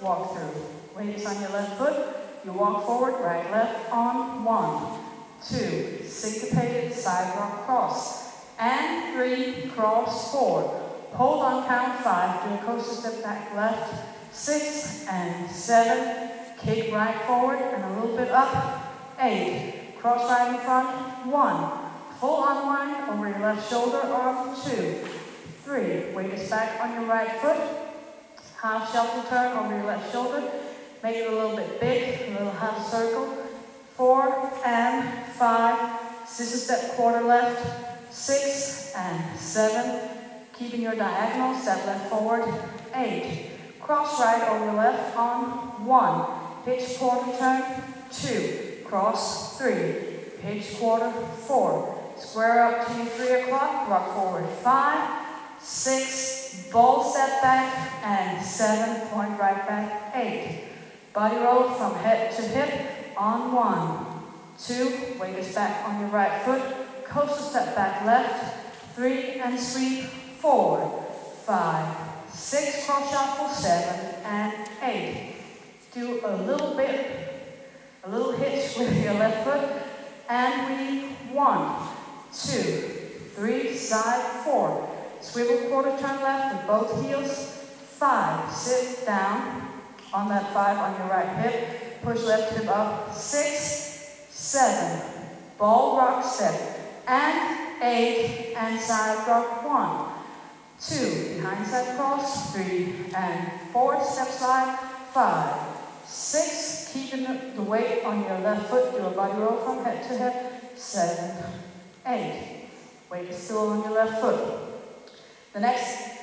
walk through. Weight on your left foot. You walk forward, right, left, on, one, two, syncopated side rock cross, and three, cross, four. Hold on count five, do a coaster step back left, six, and seven, kick right forward, and a little bit up, eight, cross right in front, one, full unwind over your left shoulder, arm, two, three, weight is back on your right foot, half shuffle turn over your left shoulder, Make it a little bit big, a little half circle. Four and five. Scissor step quarter left. Six and seven. Keeping your diagonal, step left forward. Eight. Cross right over your left on one. Pitch quarter turn. Two. Cross three. Pitch quarter four. Square up to three o'clock. Rock forward five. Six. Ball step back. And seven. Point right back. Eight. Body roll from head to hip on one, two, weight is back on your right foot, coaster step back left, three and sweep, four, five, six, cross shuffle, seven and eight. Do a little bit, a little hitch with your left foot, and we, one, two, three, side, four. Swivel quarter turn left with both heels, five, sit down, on that five on your right hip. Push left hip up. Six, seven. Ball rock step. And eight. And side rock. One, two. Behind side cross. Three and four. Step slide. Five, six. Keeping the weight on your left foot. Do a body roll from head to hip. Seven, eight. Weight is still on your left foot. The next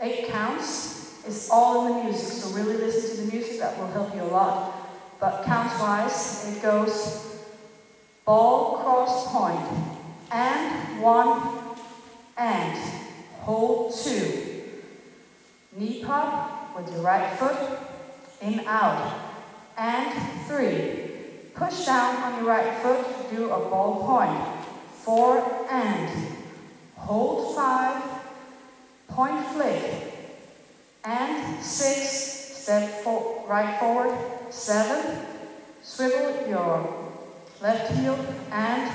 eight counts is all in the music, so really listen to the music, that will help you a lot. But counts-wise, it goes ball, cross, point, and one, and hold two. Knee pop with your right foot, in, out, and three. Push down on your right foot, do a ball. Four, and point flick, and six, step for, right forward, seven, swivel your left heel and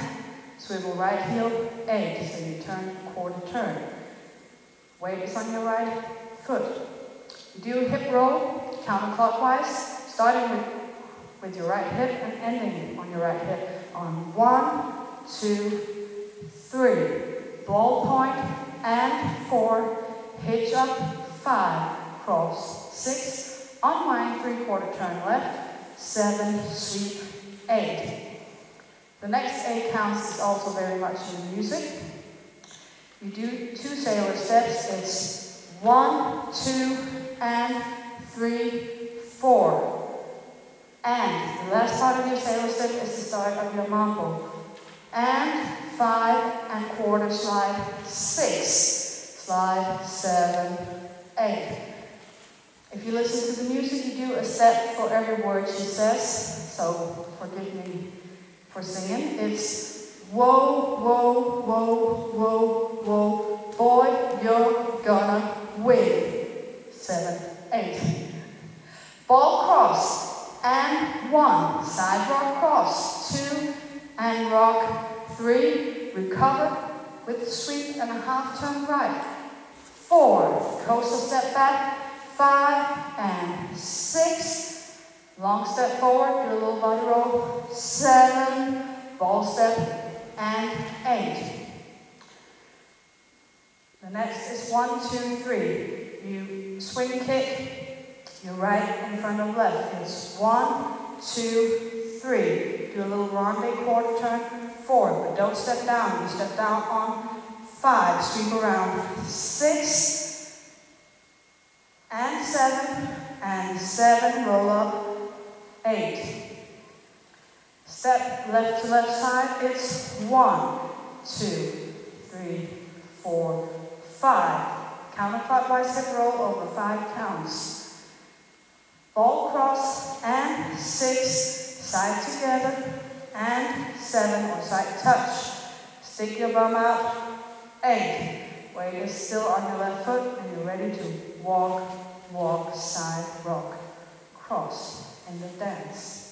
swivel right heel, eight, so you turn quarter turn. Weight is on your right foot. Do hip roll counterclockwise, starting with, with your right hip and ending on your right hip on one, two, three. Ball point and four, hitch up, five, cross, six, unwind, three quarter turn left, seven, sweep, eight. The next eight counts is also very much in music. You do two sailor steps, it's one, two, and three, four. And the last part of your sailor step is the start of your mambo. And five and quarter slide, six, slide, seven, eight. If you listen to the music, you do a set for every word she says, so forgive me for singing. It's whoa, whoa, whoa, whoa, whoa, boy, you're gonna win. Seven, eight. Ball cross, and one. Side rock cross, two, and rock, three. Recover with sweep and a half turn right. Four, coaster step back, five, and six. Long step forward, do a little body roll. Seven, ball step, and eight. The next is one, two, three. You swing kick, your right in front of left. It's one, two, three. Do a little ronde quarter turn four, but don't step down. You step down on five, sweep around. Six, and seven, and seven, roll up, eight. Step left to left side, it's one, two, three, four, five. Counterclockwise hip roll over five counts. Ball cross and six, side together, and seven, or side touch. Stick your bum out, eight. Weight is still on your left foot, and you're ready to walk, walk, side, rock. cross, and of dance.